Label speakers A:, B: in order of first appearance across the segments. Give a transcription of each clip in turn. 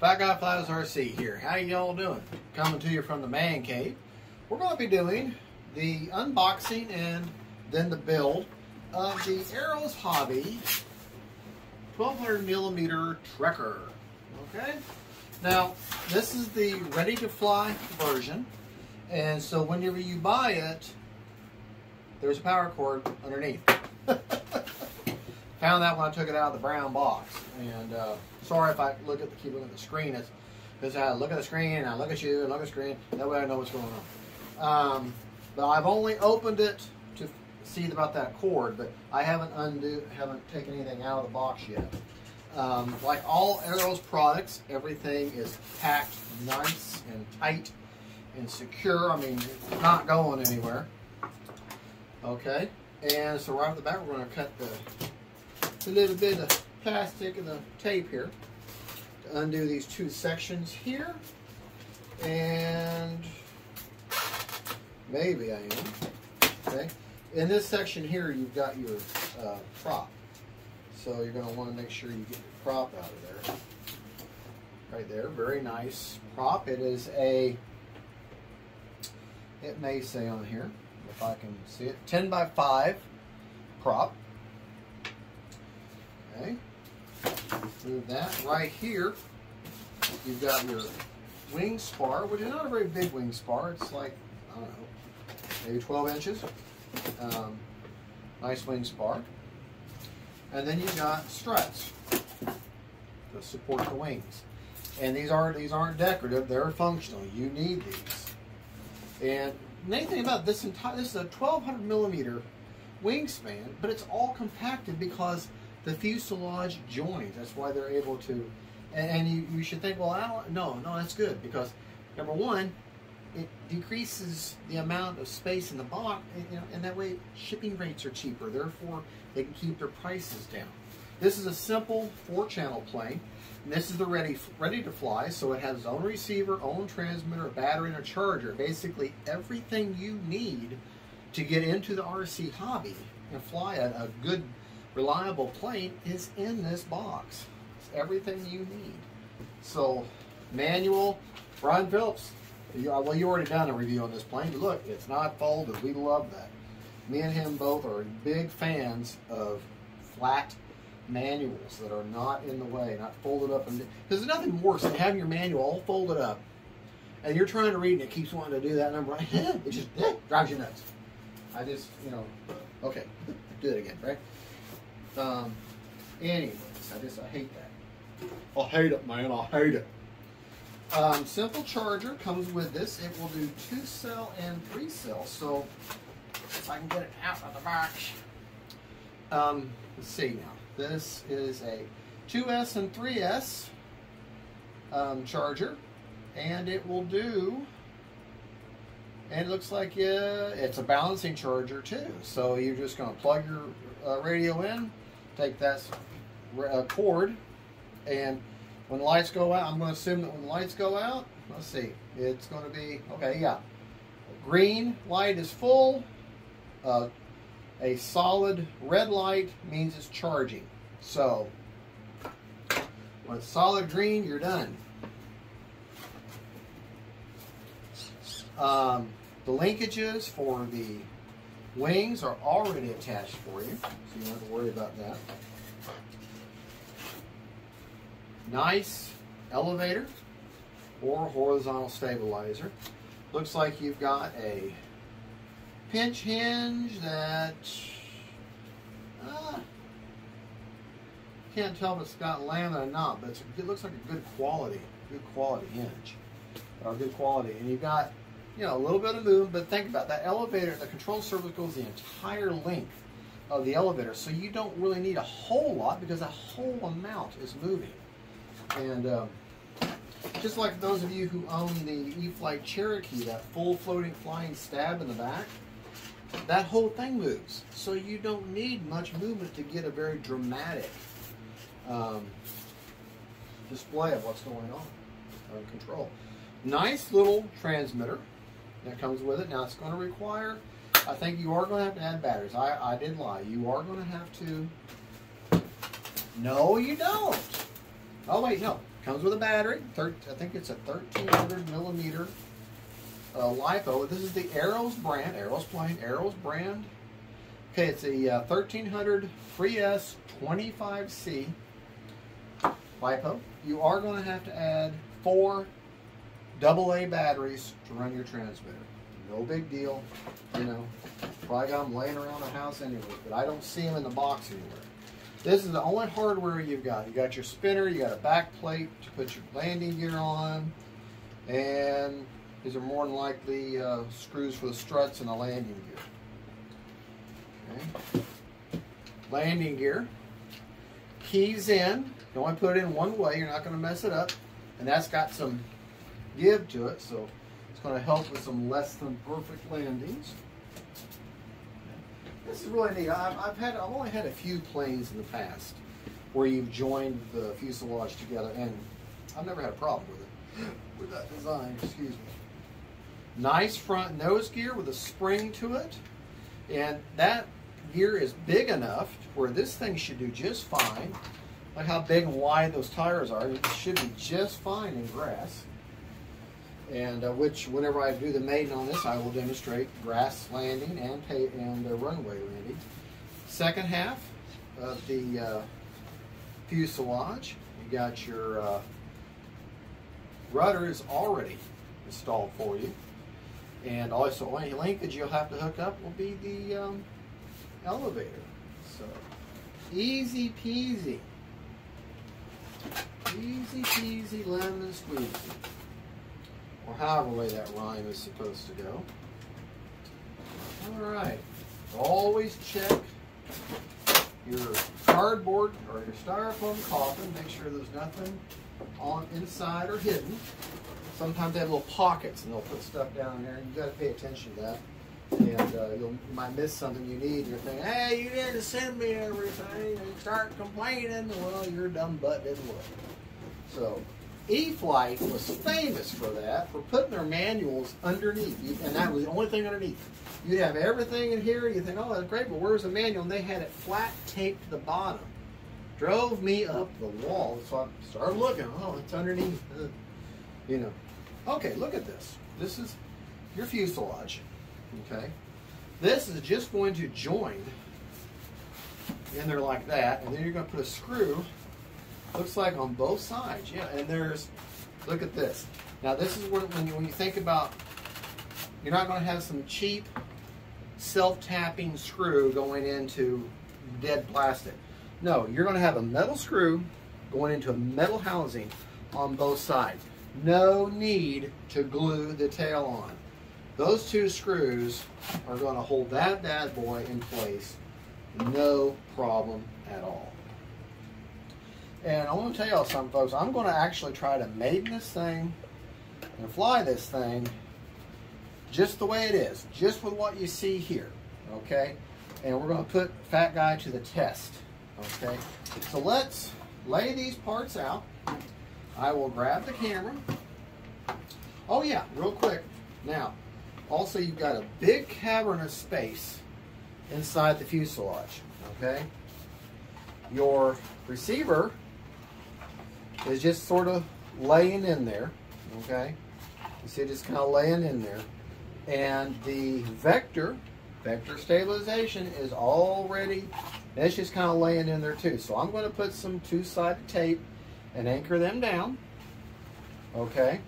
A: Fat Guy Flies RC here. How y'all doing? Coming to you from the man cave. We're going to be doing the unboxing and then the build of the Arrows Hobby 1200 millimeter Trekker. Okay. Now this is the ready to fly version, and so whenever you buy it, there's a power cord underneath. Found that when I took it out of the brown box, and. Uh, sorry if I look at the keep looking at the screen. It's because I look at the screen and I look at you and look at the screen. That way I know what's going on. Um, but I've only opened it to see about that cord, but I haven't undo haven't taken anything out of the box yet. Um, like all Arrows products, everything is packed nice and tight and secure. I mean, it's not going anywhere. Okay, and so right off the bat, we're going to cut the, the little bit of plastic and the tape here to undo these two sections here. And maybe I am. Okay. In this section here, you've got your uh, prop. So you're going to want to make sure you get your prop out of there. Right there. Very nice prop. It is a, it may say on here, if I can see it, 10 by 5 prop. Okay. Move that. Right here, you've got your wing spar, which is not a very big wing spar. It's like, I don't know, maybe 12 inches. Um, nice wing spar. And then you've got struts to support the wings. And these aren't these aren't decorative; they're functional. You need these. And main thing about this entire this is a 1200 millimeter wingspan, but it's all compacted because the fuselage joins. That's why they're able to. And, and you, you should think, well, I don't. No, no, that's good because number one, it decreases the amount of space in the box, and, you know, and that way shipping rates are cheaper. Therefore, they can keep their prices down. This is a simple four-channel plane. And this is the ready ready to fly, so it has its own receiver, own transmitter, a battery, and a charger. Basically, everything you need to get into the RC hobby and fly a, a good, reliable plane is in this box. It's everything you need. So, manual, Brian Phillips. You, uh, well, you already done a review on this plane. but Look, it's not folded. We love that. Me and him both are big fans of flat manuals that are not in the way, not folded up. Because there's nothing worse than having your manual all folded up, and you're trying to read and it keeps wanting to do that, and I'm it just drives you nuts. I just, you know, okay, do it again, right? Um, anyways, I just, I hate that. I hate it, man. I hate it. Um, simple charger comes with this. It will do two cell and three cell. So if I can get it out of the box. Um, let's see now. This is a 2S and 3S um, charger, and it will do. And it looks like uh, it's a balancing charger too. So you're just going to plug your uh, radio in, take that uh, cord, and when lights go out, I'm going to assume that when lights go out, let's see, it's going to be, okay, yeah. Green light is full. Uh, a solid red light means it's charging. So, when it's solid green, you're done. Um, the linkages for the wings are already attached for you, so you don't have to worry about that. Nice elevator or horizontal stabilizer. Looks like you've got a pinch hinge that uh, can't tell if it's got laminate or not, but it looks like a good quality, good quality hinge, or good quality. And you've got, you know, a little bit of movement, but think about that elevator. The control surface goes the entire length of the elevator, so you don't really need a whole lot because a whole amount is moving. And um, just like those of you who own the E-Flite Cherokee, that full floating flying stab in the back, that whole thing moves. So you don't need much movement to get a very dramatic um, display of what's going on on control. Nice little transmitter that comes with it. Now it's going to require, I think you are going to have to add batteries. I, I did lie. You are going to have to, no you don't. Oh wait, no. Comes with a battery. Thir- I think it's a 1300 millimeter uh, LiPo. This is the Arrows brand. Arrows plane. Arrows brand. Okay, it's a uh, 1300 3S 25C LiPo. You are going to have to add four AA batteries to run your transmitter. No big deal. You know, probably got them laying around the house anyway, but I don't see them in the box anywhere. This is the only hardware you've got. You got your spinner, you got a back plate to put your landing gear on, and these are more than likely uh, screws for the struts and the landing gear. Okay. Landing gear. Keys in. You only put it in one way. You're not going to mess it up. And that's got some give to it, so it's going to help with some less than perfect landings. This is really neat. I've, I've had I've only had a few planes in the past where you've joined the fuselage together, and I've never had a problem with it with that design. Excuse me. Nice front nose gear with a spring to it, and that gear is big enough where this thing should do just fine. Like how big and wide those tires are, it should be just fine in grass. And uh, which, whenever I do the maiden on this, I will demonstrate grass landing and pay, and uh, runway landing. Second half of the uh, fuselage, you got your uh, rudder is already installed for you. And also, only linkage you'll have to hook up will be the um, elevator. So, easy peasy. Easy peasy lemon squeezy. Or however way that rhyme is supposed to go. Alright. Always check your cardboard or your styrofoam coffin. Make sure there's nothing on inside or hidden. Sometimes they have little pockets and they'll put stuff down there. You got to pay attention to that. And uh, you might miss something you need. You're thinking, hey, you didn't send me everything. And you start complaining. Well, your dumb butt didn't look. So E-Flite was famous for that, for putting their manuals underneath. And that was the only thing underneath. You'd have everything in here. You think, oh, that's great, but where's the manual? And they had it flat taped to the bottom. Drove me up the wall. So I started looking. Oh, it's underneath. Uh, you know. Okay, look at this. This is your fuselage. Okay. This is just going to join in there like that. And then you're going to put a screw looks like on both sides. Yeah, and there's, look at this. Now this is when, when you, when you think about, you're not going to have some cheap self-tapping screw going into dead plastic. No, you're going to have a metal screw going into a metal housing on both sides. No need to glue the tail on. Those two screws are going to hold that bad boy in place. No problem at all. And I want to tell y'all something, folks. I'm going to actually try to maiden this thing and fly this thing just the way it is, just with what you see here, okay? And we're going to put Fat Guy to the test, okay? So let's lay these parts out. I will grab the camera. Oh yeah, real quick. Now, also you've got a big cavernous space inside the fuselage, okay? Your receiver is just sort of laying in there, okay? You see just kind of laying in there. And the vector, vector stabilization is already, that's just kind of laying in there too. So I'm going to put some two-sided tape and anchor them down, okay?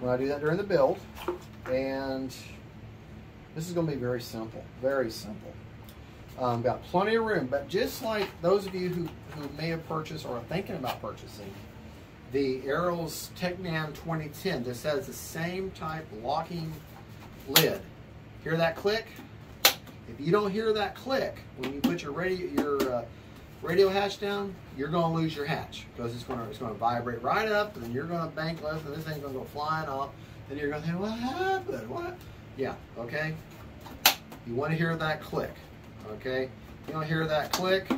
A: When I do that during the build. And this is going to be very simple, very simple. Um, got plenty of room, but just like those of you who, who may have purchased or are thinking about purchasing, the Arrows Tecnam 2010. This has the same type locking lid. Hear that click? If you don't hear that click when you put your radio your uh, radio hatch down, you're going to lose your hatch because it's going to it's going to vibrate right up, and you're going to bank left, and this thing's going to go flying off. Then you're going to think, what happened? What? Yeah. Okay. You want to hear that click. Okay. You don't hear that click.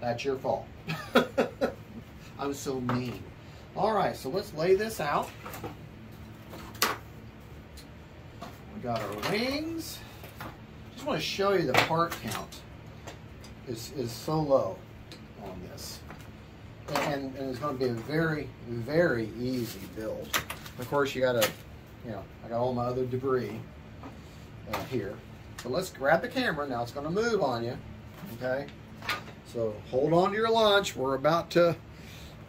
A: That's your fault. I'm so mean. All right, so let's lay this out. We got our wings. Just want to show you the part count is, is so low on this. and, and it's going to be a very, very easy build. Of course, you got to, you know, I got all my other debris uh, here. So let's grab the camera. Now it's going to move on you. Okay. So hold on to your lunch. We're about to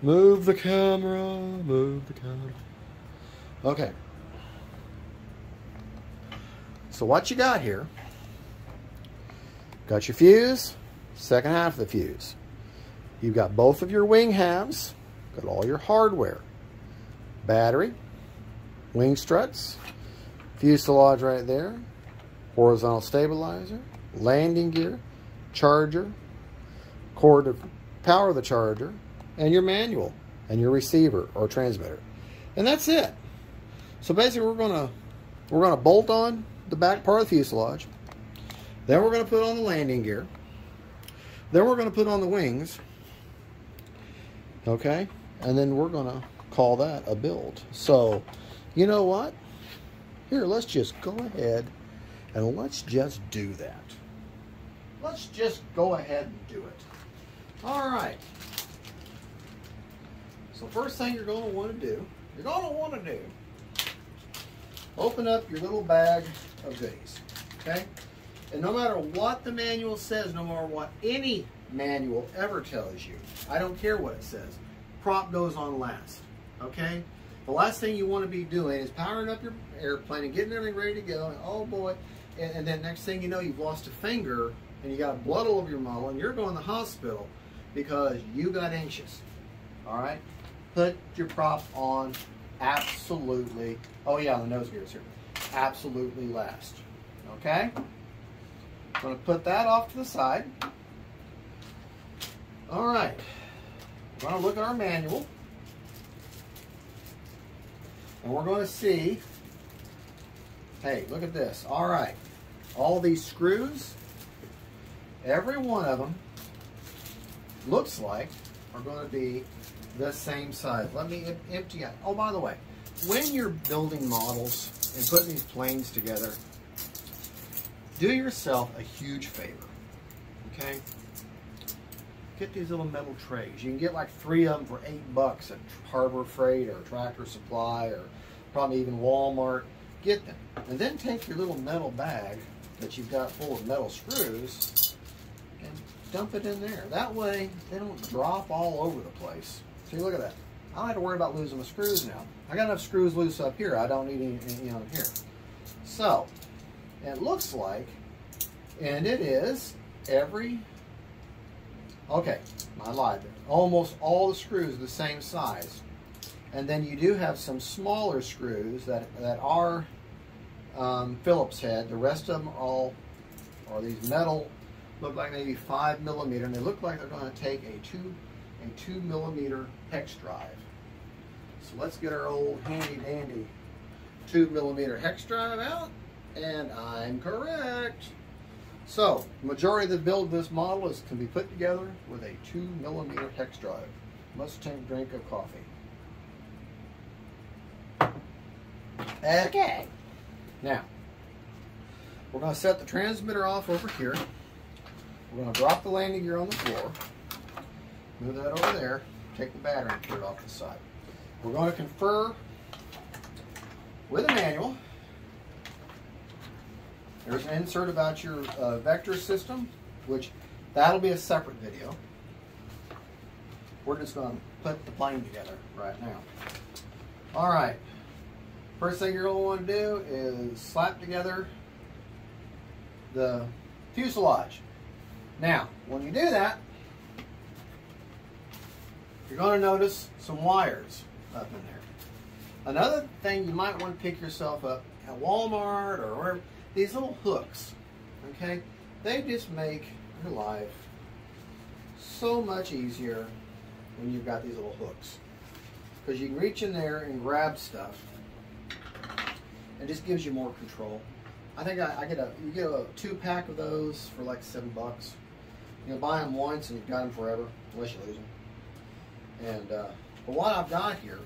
A: move the camera. Move the camera. Okay. So what you got here? Got your fuse, second half of the fuse. You've got both of your wing halves, got all your hardware, battery, wing struts, fuselage right there, horizontal stabilizer, landing gear, charger, cord to power the charger, and your manual, and your receiver or transmitter. And that's it. So basically we're gonna we're gonna bolt on the back part of the fuselage. Then we're gonna put on the landing gear. Then we're gonna put on the wings. Okay? And then we're gonna call that a build. So you know what? Here, let's just go ahead and let's just do that. Let's just go ahead and do it. All right. So first thing you're going to want to do, you're going to want to do, open up your little bag of goodies, okay? And no matter what the manual says, no matter what any manual ever tells you, I don't care what it says, prop goes on last, okay? The last thing you want to be doing is powering up your airplane and getting everything ready to go, and oh boy, and, and then next thing you know, you've lost a finger and you got blood all over your muzzle and you're going to the hospital because you got anxious, all right? Put your prop on absolutely, oh yeah, the nose gears here, absolutely last, okay? I'm to put that off to the side. All right, we're to look at our manual. And we're to see, hey, look at this. All right, all these screws, every one of them looks like are to be the same size. Let me empty out. Oh, by the way, when you're building models and putting these planes together, do yourself a huge favor, okay? Get these little metal trays. You can get like three of them for eight bucks at Harbor Freight or Tractor Supply or probably even Walmart. Get them. And then take your little metal bag that you've got full of metal screws and dump it in there. That way they don't drop all over the place. See, look at that. I don't have to worry about losing the screws now. I got enough screws loose up here. I don't need any, you here. So, it looks like, and it is, every, okay, I lied there. Almost all the screws are the same size. And then you do have some smaller screws that, that are um, Phillips head. The rest of them are all are these metal, look like maybe five millimeter, and they look like they're going to take a two a two millimeter hex drive. So let's get our old handy dandy two millimeter hex drive out, and I'm correct. So, majority of the build of this model is can be put together with a two millimeter hex drive. Must take drink of coffee. Okay. Now, we're going to set the transmitter off over here. We're going to drop the landing gear on the floor. Move that over there. Take the battery and put it off the side. We're going to confer with a manual. There's an insert about your uh, vector system, which that'll be a separate video. We're just going to put the plane together right now. All right. First thing you're going to want to do is slap together the fuselage. Now, when you do that, you're going to notice some wires up in there. Another thing you might want to pick yourself up at Walmart or wherever, these little hooks, okay? They just make your life so much easier when you've got these little hooks. Because you can reach in there and grab stuff. It just gives you more control. I think I, I, get a you get a two pack of those for like seven bucks. You know, buy them once and you've got them forever, unless you lose them. And uh, but what I've got here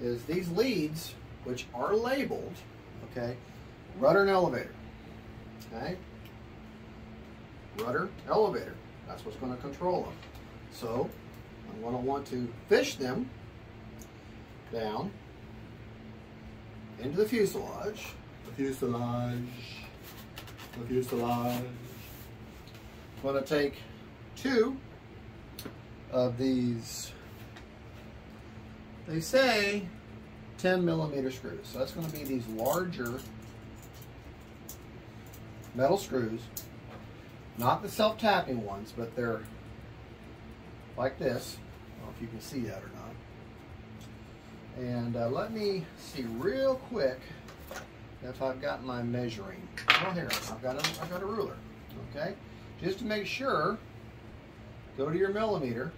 A: is these leads, which are labeled, okay, rudder and elevator, okay, rudder, elevator. That's what's going to control them. So I'm going to want to fish them down into the fuselage. The fuselage. The fuselage. I'm going to take two of these, they say 10 millimeter screws. So that's going to be these larger metal screws. Not the self-tapping ones, but they're like this. I don't know if you can see that or not. And uh, let me see real quick if I've got my measuring. Oh, here, I've got a, I've got a ruler. Okay, just to make sure, go to your millimeter.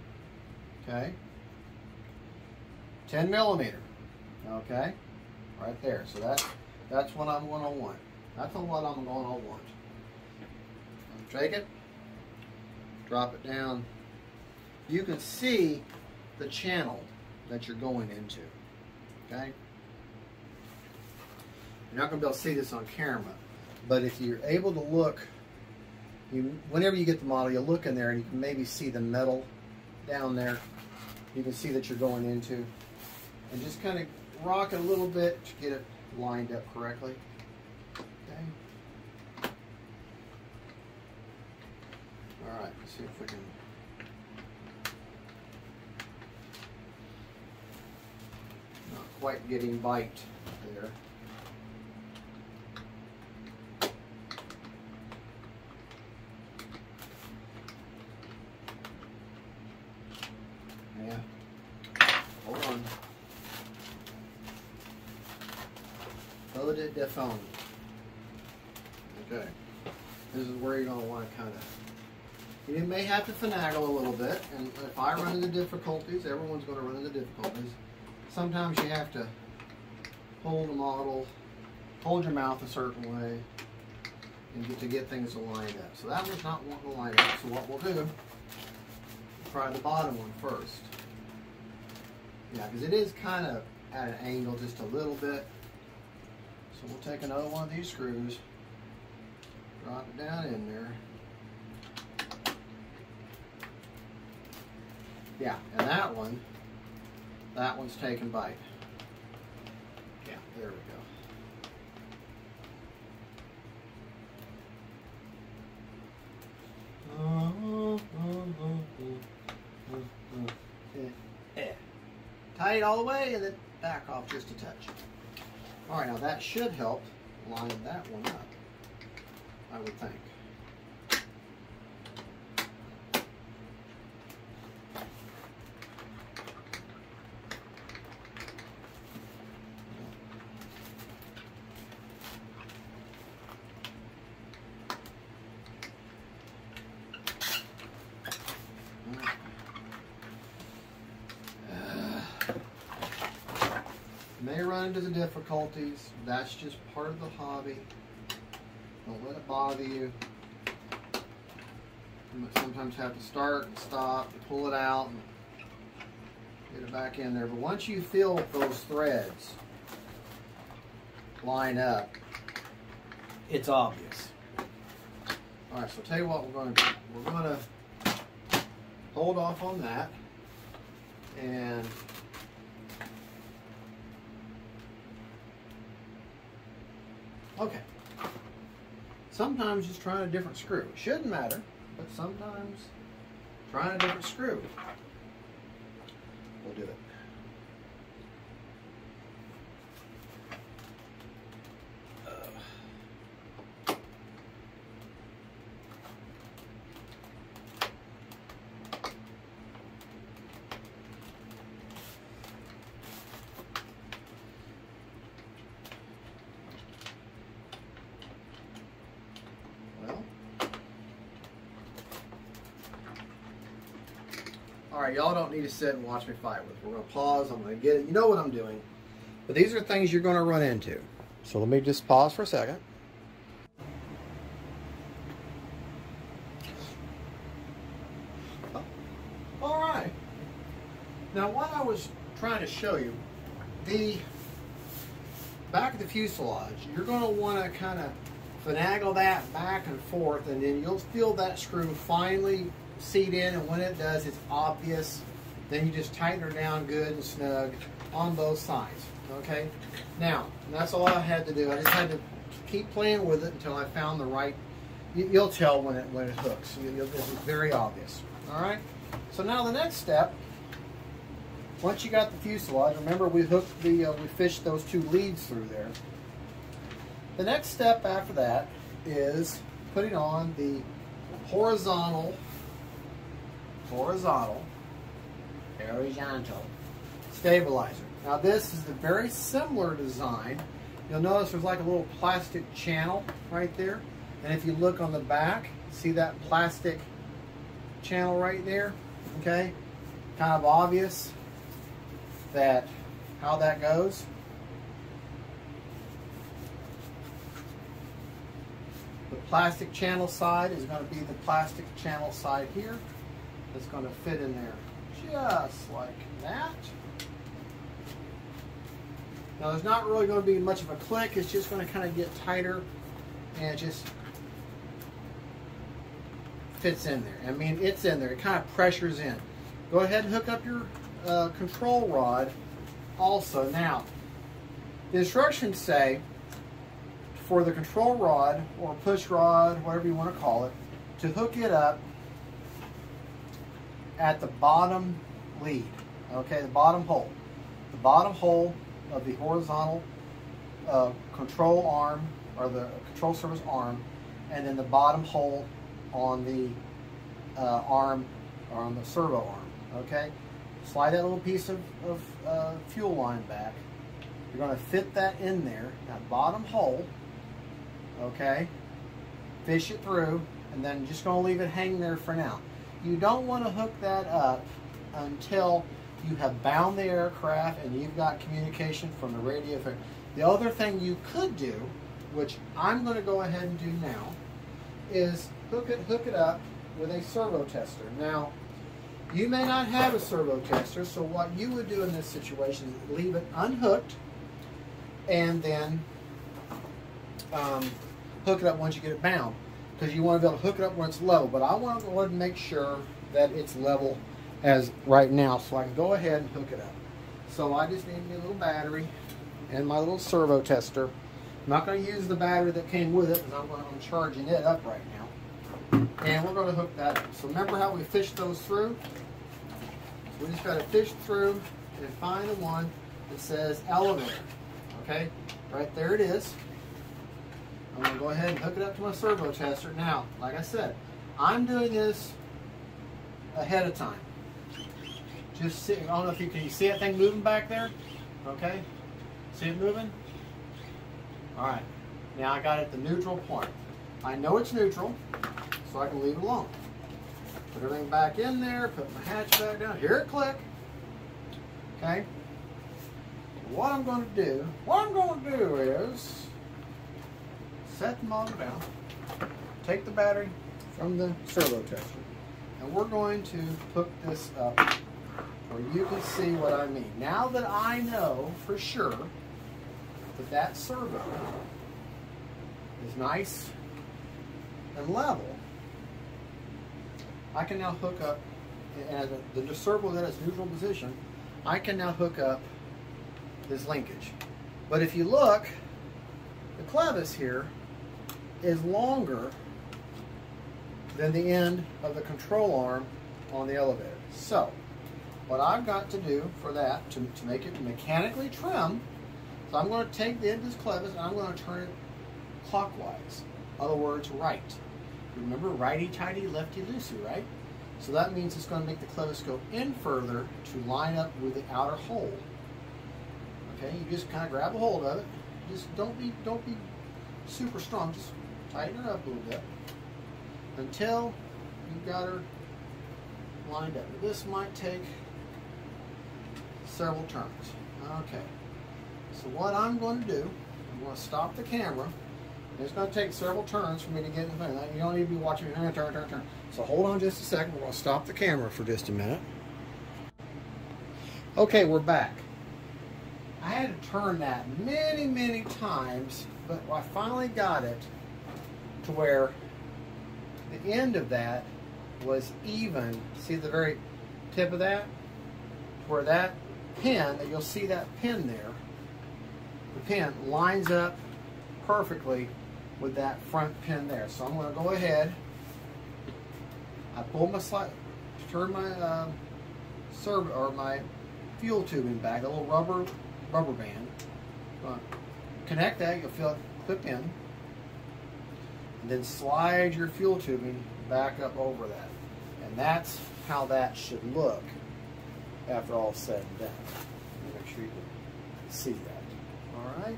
A: Okay, 10 millimeter. Okay, right there. So that that's what I'm to want. That's what I'm to want. Take it, drop it down. You can see the channel that you're going into. Okay? You're not going to be able to see this on camera, but if you're able to look, you whenever you get the model, you look in there and you can maybe see the metal down there. You can see that you're going into, and just kind of rock it a little bit to get it lined up correctly. Okay. All right, let's see if we can. Not quite getting bite there. Yeah. Hold on. The phone. Okay. This is where you're going to want to kind of. You may have to finagle a little bit, and if I run into difficulties, everyone's going to run into difficulties. Sometimes you have to hold the model, hold your mouth a certain way, and get to get things lined up. So that was not wanting to line up. So what we'll do, try the bottom one first. Yeah, because it is kind of at an angle just a little bit. So we'll take another one of these screws, drop it down in there. Yeah, and that one, that one's taking bite. Yeah, there we go. Eh, eh. Tie it all the way and then back off just a touch. All right, now that should help line that one up, I would think. May run into the difficulties. That's just part of the hobby. Don't let it bother you. You sometimes have to start and stop and pull it out and get it back in there. But once you feel those threads line up, it's obvious. All right, so tell you what we're going to do. We're going to hold off on that and Okay. Sometimes just trying a different screw. It shouldn't matter, but sometimes trying a different screw will do it. Well. All right, y'all don't need to sit and watch me fight with. it. We're gonna pause. I'm gonna get it. You know what I'm doing. But these are things you're gonna run into. So let me just pause for a second. Oh, all right. Now what I was trying to show you, the back of the fuselage, you're going to want to kind of finagle that back and forth and then you'll feel that screw finally seat in and when it does it's obvious Then you just tighten her down good and snug on both sides. Okay. Now that's all I had to do. I just had to keep playing with it until I found the right. You, will tell when it when it hooks. It's very obvious. All right. So now the next step. Once you got the fuselage, remember we hooked the uh, we fished those two leads through there. The next step after that is putting on the horizontal horizontal horizontal stabilizer. Now this is a very similar design. You'll notice there's like a little plastic channel right there. And if you look on the back, see that plastic channel right there? Okay? Kind of obvious that how that goes. The plastic channel side is going to be the plastic channel side here. It's going to fit in there just like that. Now there's not really going to be much of a click, it's just going to kind of get tighter and it just fits in there. I mean, it's in there, it kind of pressures in. Go ahead and hook up your uh, control rod also. Now, the instructions say for the control rod or push rod, whatever you want to call it, to hook it up at the bottom lead, okay, the bottom hole. The bottom hole of the horizontal uh, control arm or the control surface arm and then the bottom hole on the uh, arm or on the servo arm okay? Slide that little piece of, of uh, fuel line back. You're going to fit that in there that bottom hole okay? Fish it through and then just going to leave it hanging there for now you don't want to hook that up until you have bound the aircraft and you've got communication from the radio. The other thing you could do, which I'm going to go ahead and do now, is hook it, hook it up with a servo tester. Now, you may not have a servo tester, so what you would do in this situation is leave it unhooked and then um, hook it up once you get it bound because you want to be able to hook it up when it's level. But I want to go ahead and make sure that it's level as right now so I can go ahead and hook it up. So I just need a little battery and my little servo tester. I'm not going to use the battery that came with it because I'm, I'm charging it up right now. And we're going to hook that up. So remember how we fished those through? So we just got to fish through and find the one that says elevator. Okay, right there it is. I'm going to go ahead and hook it up to my servo tester. Now, like I said, I'm doing this ahead of time. Just see, I don't know if you can you see that thing moving back there? Okay. See it moving? All right. Now I got it at the neutral point. I know it's neutral, so I can leave it alone. Put everything back in there, put my hatch back down. Hear it click. Okay. What I'm going to do, what I'm going to do is set the motor down, take the battery from the servo tester, and we're going to hook this up where you can see what I mean. Now that I know for sure that that servo is nice and level, I can now hook up, and the, the servo that is neutral position, I can now hook up this linkage. But if you look, the clevis here is longer than the end of the control arm on the elevator. So, what I've got to do for that, to, to make it mechanically trim, so I'm going to take the end of this clevis and I'm going to turn it clockwise. Other words, right. Remember, righty-tighty, lefty-loosey, right? So that means it's going to make the clevis go in further to line up with the outer hole. Okay, you just kind of grab a hold of it. Just don't be don't be super strong. Just tighten it up a little bit until you've got her lined up. This might take several turns. Okay. So what I'm going to do, I'm going to stop the camera. It's going to take several turns for me to get in the thing. You don't need to be watching turn, turn, turn, turn. So hold on just a second. We're going to stop the camera for just a minute. Okay, we're back. I had to turn that many, many times, but I finally got it to where the end of that was even. See the very tip of that? where that pin, you'll see that pin there, the pin lines up perfectly with that front pin there. So I'm going to go ahead. I pull my slide, turn my uh, serv or my fuel tubing back, a little rubber rubber band. Connect that. You'll feel it clip in, and then slide your fuel tubing back up over that, and that's how that should look after all said and done. Make sure you can see that. All right.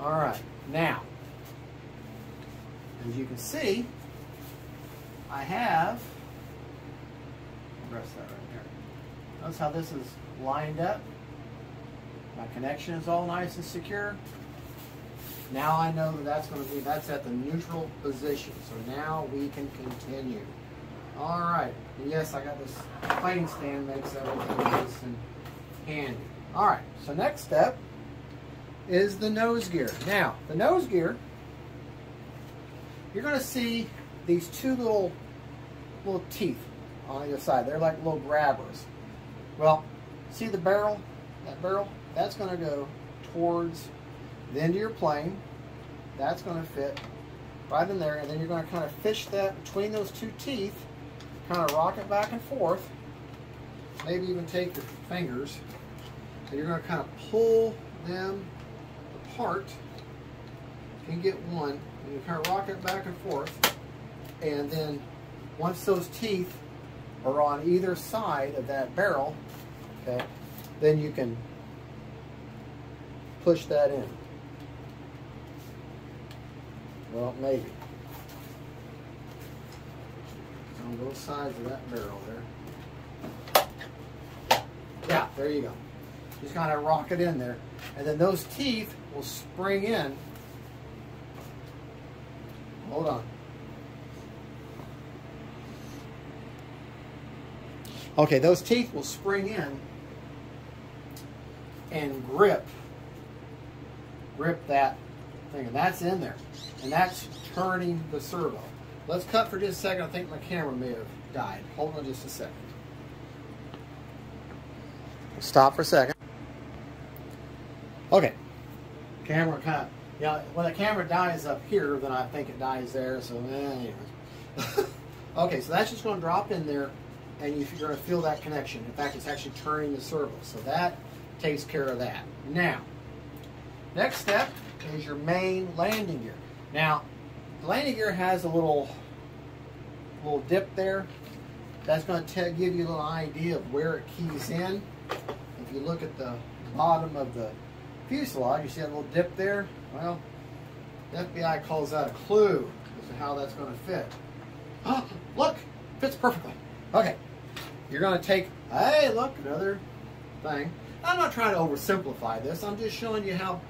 A: All right. Now, as you can see, I have, rest that right there. Notice how this is lined up. My connection is all nice and secure. Now I know that that's going to be, that's at the neutral position. So now we can continue. All right. And yes, I got this plane stand makes everything nice and handy. All right. So next step is the nose gear. Now, the nose gear, you're going to see these two little little teeth on either side. They're like little grabbers. Well, see the barrel? That barrel? That's going to go towards the end of your plane. That's going to fit right in there. And then you're going to kind of fish that between those two teeth, kind of rock it back and forth. Maybe even take your fingers. And you're going to kind of pull them apart. You can get one. And you kind of rock it back and forth. And then once those teeth are on either side of that barrel, okay, then you can push that in. Well, maybe. On both sides of that barrel there. Yeah, there you go. Just kind of rock it in there. And then those teeth will spring in. Hold on. Okay, those teeth will spring in and grip grip that thing, and that's in there. And that's turning the servo. Let's cut for just a second. I think my camera may have died. Hold on just a second. Stop for a second. Okay. Camera kind of, yeah, when the camera dies up here, then I think it dies there, so eh, okay, so that's just going to drop in there, and you're going to feel that connection. In fact, it's actually turning the servo, so that takes care of that. Now, Next step is your main landing gear. Now, the landing gear has a little, little dip there. That's going to give you a little idea of where it keys in. If you look at the bottom of the fuselage, you see that little dip there? Well, the FBI calls that a clue as to how that's going to fit. Oh, look, fits perfectly. Okay, you're going to take, hey, look, another thing. I'm not trying to oversimplify this. I'm just showing you how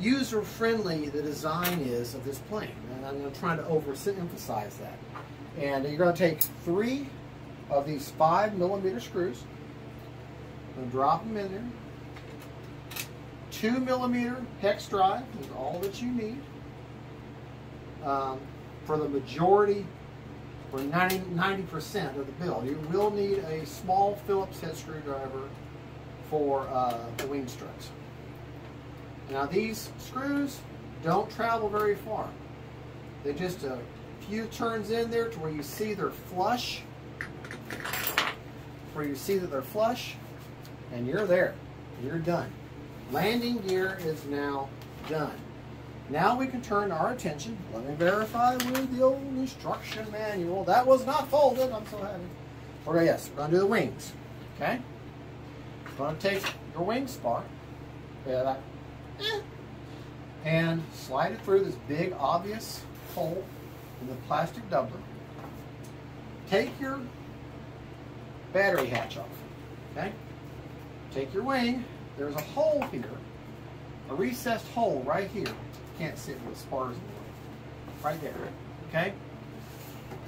A: user-friendly the design is of this plane. And I'm trying to try to overemphasize that. And you're going to take three of these five millimeter screws and drop them in there. Two millimeter hex drive is all that you need. Um, for the majority, for 90, 90% of the build, you will need a small Phillips head screwdriver for uh, the wing struts. Now these screws don't travel very far. They just a few turns in there to where you see they're flush, where you see that they're flush, and you're there. You're done. Landing gear is now done. Now we can turn our attention. Let me verify with the old instruction manual. That was not folded. I'm so happy. Okay, yes, we're going to do the wings. Okay? We're going to take your wing spar. Yeah, that and slide it through this big obvious hole in the plastic doubler. Take your battery hatch off, okay? Take your wing, there's a hole here, a recessed hole right here. Can't see it with spars in the way. Right there, okay?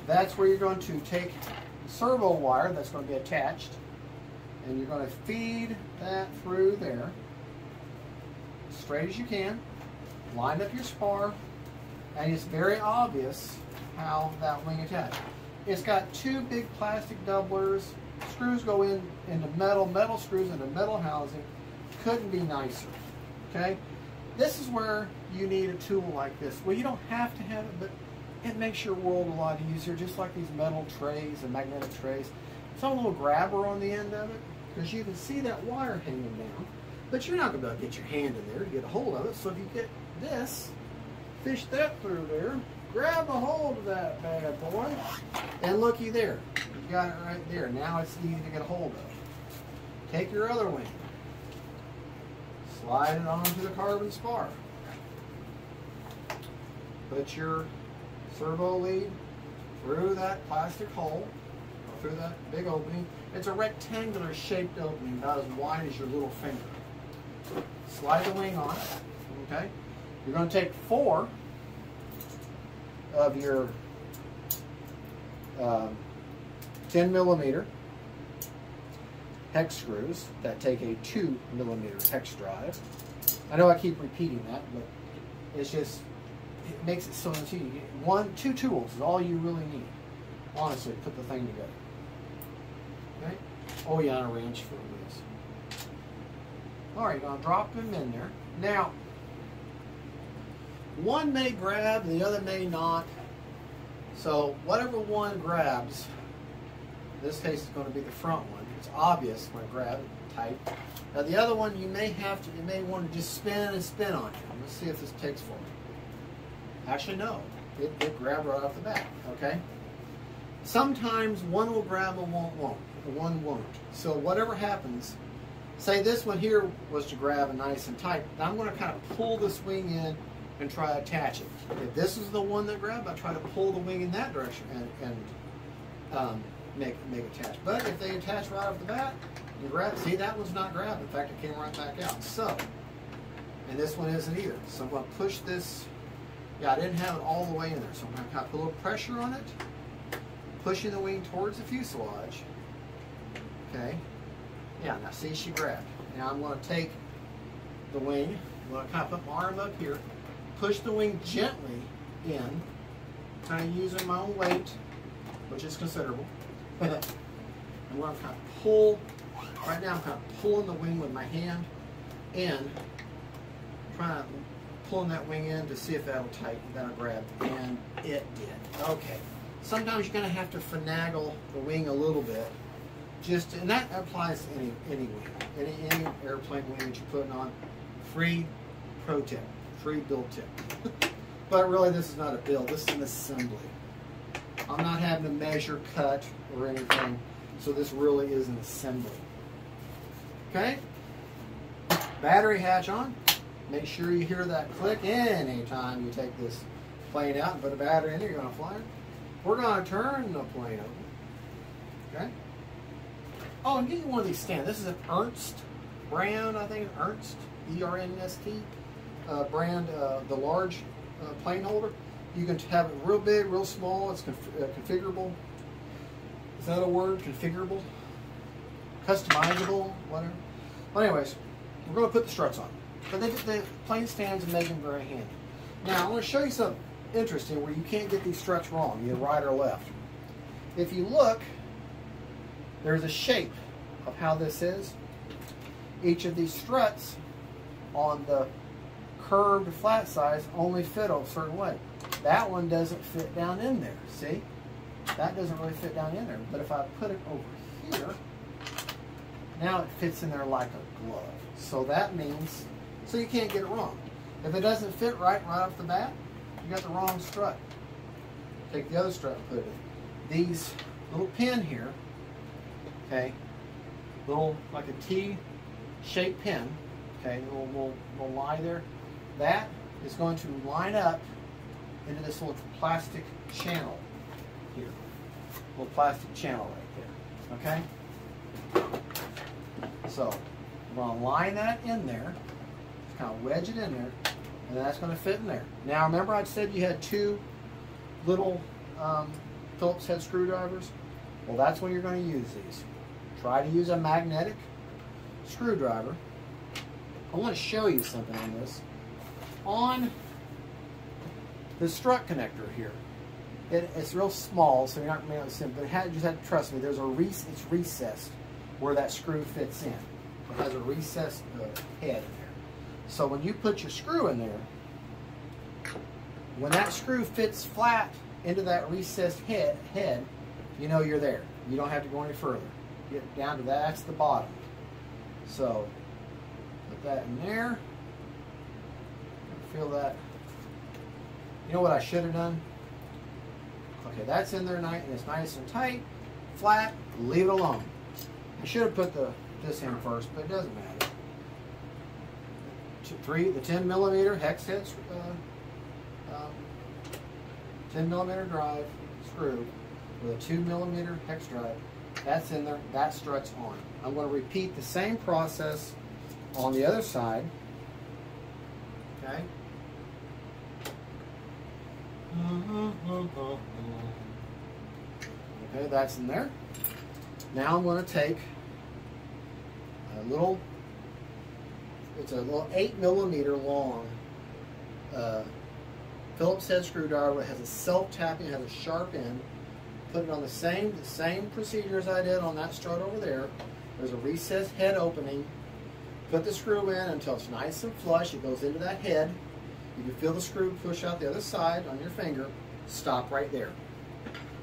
A: That's where you're going to take the servo wire that's going to be attached and you're going to feed that through there straight as you can. Line up your spar, and it's very obvious how that wing attached. It's got two big plastic doublers screws go in into metal, metal screws into metal housing. Couldn't be nicer. Okay? This is where you need a tool like this. Well, you don't have to have it, but it makes your world a lot easier, just like these metal trays and magnetic trays. It's a little grabber on the end of it, because you can see that wire hanging down, but you're not going to get your hand in there to get a hold of it. So if you get this, fish that through there, grab a hold of that bad boy, and looky there. You got it right there. Now it's easy to get a hold of. Take your other wing, slide it onto the carbon spar. Put your servo lead through that plastic hole, or through that big opening. It's a rectangular shaped opening, about as wide as your little finger. Slide the wing on okay? You're going to take four of your uh, 10 millimeter hex screws that take a 2 millimeter hex drive. I know I keep repeating that, but it's just, it makes it so easy. One, two tools is all you really need, honestly, to put the thing together. Okay? Oh yeah, and a wrench for this. All right, I'll drop them in there. Now, one may grab, the other may not. So whatever one grabs, in this case is going to be the front one. It's obvious when I grab it tight. Now the other one you may have to, you may want to just spin and spin on it. Let's see if this takes for me. Actually, no. It, it grabbed right off the bat, okay? Sometimes one will grab and one won't. One won't. So whatever happens, say this one here was to grab and nice and tight. Now I'm going to kind of pull this wing in and try to attach it. If this is the one that grabbed, I try to pull the wing in that direction and, and um, make make attach. But if they attach right off the bat, you grab. See, that one's not grabbed. In fact, it came right back out. So, and this one isn't either. So I'm going to push this. Yeah, I didn't have it all the way in there, so I'm going to kind of put a little pressure on it, pushing the wing towards the fuselage. Okay. Yeah. Now see, she grabbed. Now I'm going to take the wing. I'm going to kind of put my arm up here push the wing gently in, kind of using my own weight, which is considerable. I'm going to kind of pull, right now I'm kind of pulling the wing with my hand and trying to pulling that wing in to see if that'll tighten, that'll grab, and it did. Okay. Sometimes you're going to have to finagle the wing a little bit. Just and that applies to any any wing, any any airplane wing that you're putting on. Free pro tip free build tip. but really this is not a build, this is an assembly. I'm not having to measure, cut, or anything, so this really is an assembly. Okay? Battery hatch on. Make sure you hear that click anytime you take this plane out and put a battery in you're going to fly it. We're going to turn the plane over. Okay? Oh, and get you one of these stands. This is an Ernst brand, I think, Ernst, E-R-N-S-T uh, brand, uh, the large uh, plane holder. You can have it real big, real small. It's conf uh, configurable. Is that a word? Configurable? Customizable? Whatever. But anyways, we're going to put the struts on. But they, the plane stands and make them very handy. Now, I'm going to show you something interesting where you can't get these struts wrong, either right or left. If you look, there's a shape of how this is. Each of these struts on the curved flat size only fit a certain way. That one doesn't fit down in there, see? That doesn't really fit down in there. But if I put it over here, now it fits in there like a glove. So that means, so you can't get it wrong. If it doesn't fit right right off the bat, you got the wrong strut. Take the other strut and put it in. These little pin here, okay, little like a T-shaped pin, okay, will, will, will lie there that is going to line up into this little plastic channel here. Little plastic channel right there. Okay? So, I'm going to line that in there. Just kind of wedge it in there. And that's going to fit in there. Now, remember I said you had two little um, Phillips head screwdrivers? Well, that's when you're going to use these. Try to use a magnetic screwdriver. I want to show you something on this on the strut connector here. It, it's real small, so you're not going to be able to see it, but it had, just had to trust me. There's a rec- it's recessed where that screw fits in. It has a recessed uh, head in there. So when you put your screw in there, when that screw fits flat into that recessed head, head, you know you're there. You don't have to go any further. Get down to that, that's the bottom. So put that in there. Feel that. You know what I should have done? Okay, that's in there nice and it's nice and tight, flat, leave it alone. I should have put the this in first, but it doesn't matter. Two, three, the 10 millimeter hex head, uh, um, 10 millimeter drive screw with a 2 millimeter hex drive. That's in there, that struts on. I'm going to repeat the same process on the other side. Okay. Okay, that's in there. Now I'm going to take a little, it's a little 8 millimeter long uh, Phillips head screwdriver. It has a self-tapping, it has a sharp end. Put it on the same, the same procedure as I did on that strut over there. There's a recessed head opening. Put the screw in until it's nice and flush. It goes into that head. You can feel the screw push out the other side on your finger. Stop right there.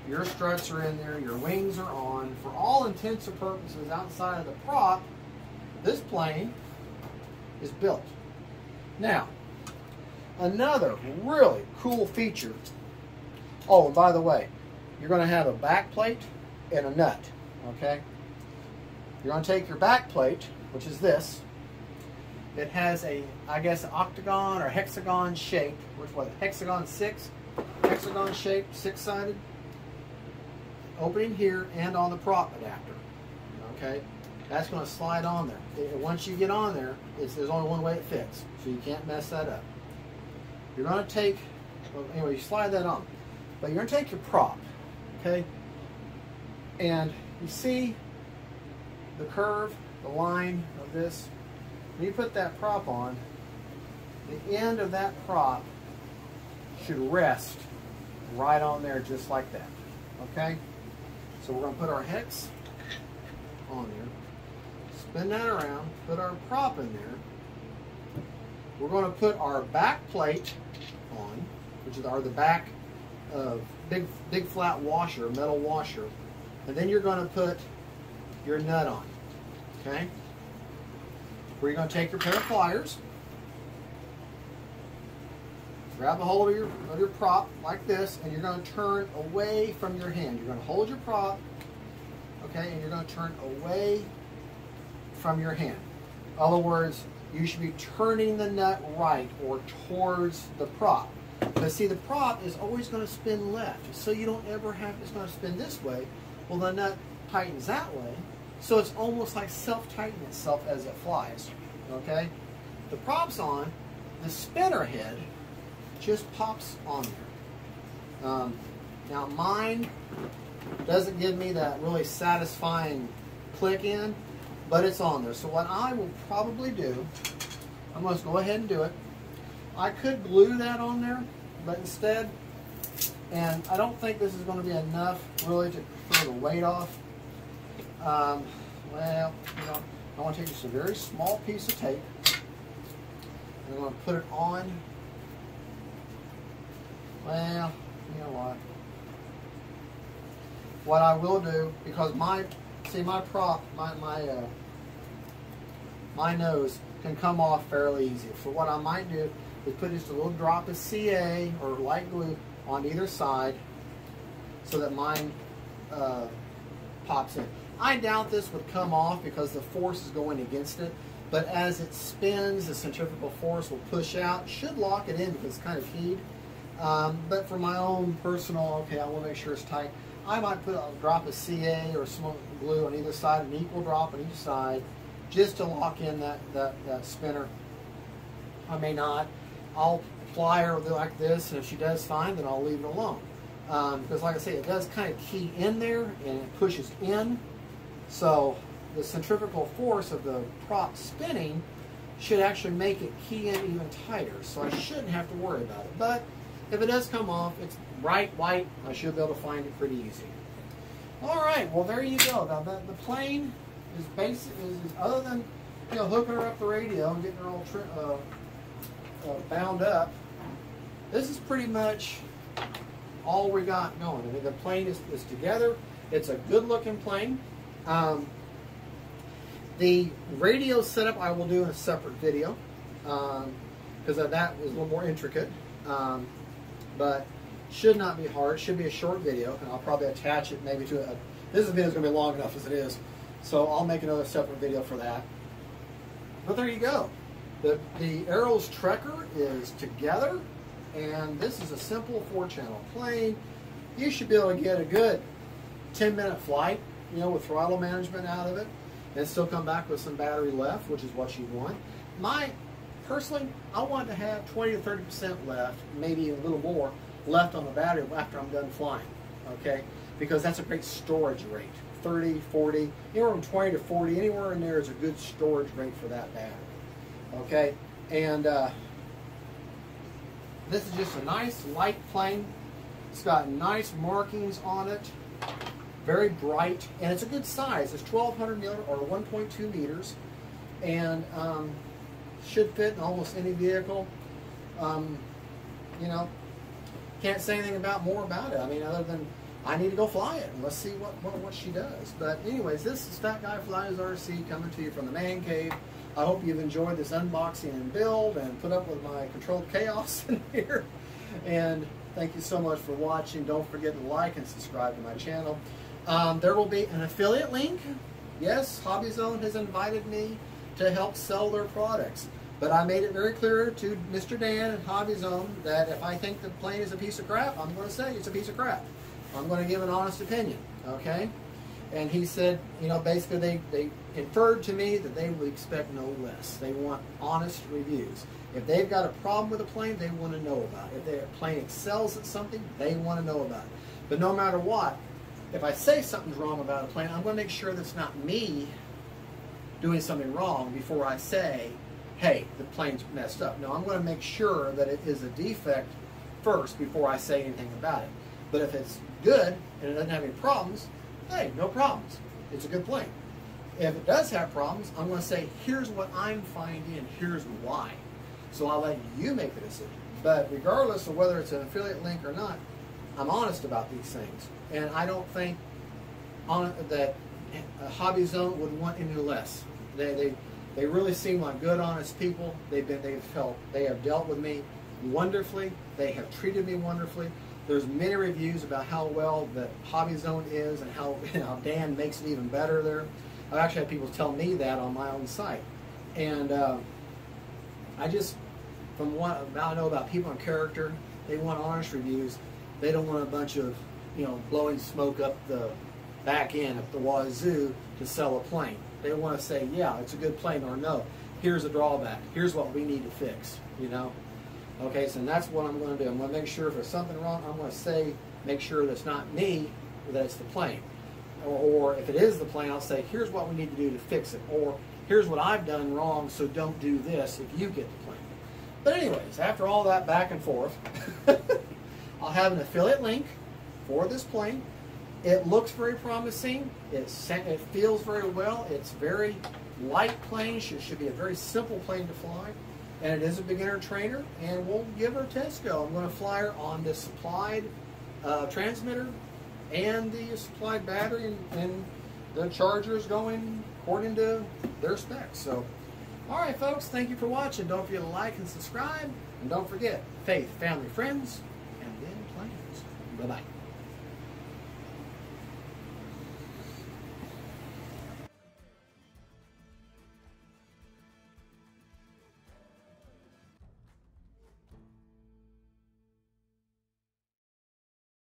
A: Your struts are in there. Your wings are on. For all intents and purposes outside of the prop, this plane is built. Now, another really cool feature. Oh, and by the way, you're going to have a back plate and a nut. Okay? You're going to take your back plate, which is this. It has a, I guess, octagon or hexagon shape. Which was hexagon six, hexagon shape, six-sided. Opening here and on the prop adapter. Okay, that's going to slide on there. It, once you get on there, there's only one way it fits, so you can't mess that up. You're going to take, well, anyway, you slide that on, but you're going to take your prop, okay, and you see the curve, the line of this when you put that prop on, the end of that prop should rest right on there just like that. Okay? So we're going to put our hex on there, spin that around, put our prop in there. We're going to put our back plate on, which is our the back of big big flat washer, metal washer, and then you're going to put your nut on. Okay? where you're going to take your pair of pliers, grab a hold of your, of your prop like this, and you're going to turn away from your hand. You're going to hold your prop, okay, and you're going to turn away from your hand. In other words, you should be turning the nut right or towards the prop. But see, the prop is always going to spin left, so you don't ever have, it's going to spin this way. Well, the nut tightens that way, so it's almost like self-tightening itself as it flies. Okay? The prop's on, the spinner head just pops on there. Um, now mine doesn't give me that really satisfying click in, but it's on there. So what I will probably do, I'm going to go ahead and do it. I could glue that on there, but instead, and I don't think this is going to be enough really to throw the weight off. Um, well, you know, I want to take just a very small piece of tape and I'm going to put it on. Well, you know what? What I will do, because my, see my prop, my, my, uh, my nose can come off fairly easy. So what I might do is put just a little drop of CA or light glue on either side so that mine uh, pops in. I doubt this would come off because the force is going against it, but as it spins, the centrifugal force will push out. Should lock it in because it's kind of keyed. Um, but for my own personal, okay, I want to make sure it's tight. I might put a drop of CA or some glue on either side, an equal drop on each side, just to lock in that, that, that spinner. I may not. I'll fly her like this, and if she does fine, then I'll leave it alone. Um, because like I say, it does kind of key in there, and it pushes in. So the centrifugal force of the prop spinning should actually make it key in even tighter. So I shouldn't have to worry about it. But If it does come off, it's bright white. I should be able to find it pretty easy. All right, well there you go. Now the, the plane is basic. Is, is other than you know hooking her up the radio and getting her all tri- uh, uh, bound up. This is pretty much all we got going. I mean, the plane is, is together. It's a good looking plane. Um, the radio setup I will do in a separate video because um, that is a little more intricate. Um, but should not be hard. Should be a short video, and I'll probably attach it maybe to a. This video is going to be long enough as it is, so I'll make another separate video for that. But there you go. The the Arrows Trekker is together, and this is a simple four-channel plane. You should be able to get a good 10-minute flight, you know, with throttle management out of it, and still come back with some battery left, which is what you want. My personally, I want to have 20 to 30 percent left, maybe a little more left on the battery after I'm done flying. Okay, because that's a great storage rate. 30, 40, anywhere from 20 to 40, anywhere in there is a good storage rate for that battery. Okay, and uh, this is just a nice light plane. It's got nice markings on it, very bright, and it's a good size. It's 1200 millimeter or 1.2 meters, and um, should fit in almost any vehicle. Um, you know, can't say anything about more about it. I mean, other than I need to go fly it and let's see what, what, what she does. But anyways, this is Fat Guy Flies RC coming to you from the man cave. I hope you've enjoyed this unboxing and build and put up with my controlled chaos in here. And thank you so much for watching. Don't forget to like and subscribe to my channel. Um, there will be an affiliate link. Yes, Hobby Zone has invited me to help sell their products. But I made it very clear to Mr. Dan and Hobby Zone that if I think the plane is a piece of crap, I'm going to say it's a piece of crap. I'm going to give an honest opinion, okay? And he said, you know, basically they, they inferred to me that they would expect no less. They want honest reviews. If they've got a problem with a plane, they want to know about it. If their plane excels at something, they want to know about it. But no matter what, if I say something's wrong about a plane, I'm going to make sure that's not me doing something wrong before I say, hey, the plane's messed up. No, I'm going to make sure that it is a defect first before I say anything about it. But if it's good and it doesn't have any problems, hey, no problems. It's a good plane. If it does have problems, I'm going to say, here's what I'm finding and here's why. So I'll let you make the decision. But regardless of whether it's an affiliate link or not, I'm honest about these things. And I don't think on, that Hobby Zone would want any less. They, they, they really seem like good, honest people. They've been, they've felt, they have dealt with me wonderfully. They have treated me wonderfully. There's many reviews about how well the Hobby Zone is and how, you know, Dan makes it even better there. I've actually had people tell me that on my own site. And uh, I just, from what I know about people and character, they want honest reviews. They don't want a bunch of, you know, blowing smoke up the back end of the wazoo to sell a plane. They want to say, yeah, it's a good plane, or no, here's a drawback. Here's what we need to fix, you know? Okay, so that's what I'm going to do. I'm going to make sure if there's something wrong, I'm going to say, make sure that's not me, that it's the plane. Or, or if it is the plane, I'll say, here's what we need to do to fix it. Or here's what I've done wrong, so don't do this if you get the plane. But anyways, after all that back and forth, I'll have an affiliate link for this plane. It looks very promising. It, it feels very well. It's very light plane. It should be a very simple plane to fly and it is a beginner trainer, and we'll give her a test go. I'm going to fly her on the supplied uh, transmitter and the supplied battery, and, and the charger is going according to their specs. So, all right, folks, thank you for watching. Don't forget to like and subscribe, and don't forget, faith, family, friends, and then plans. Bye-bye.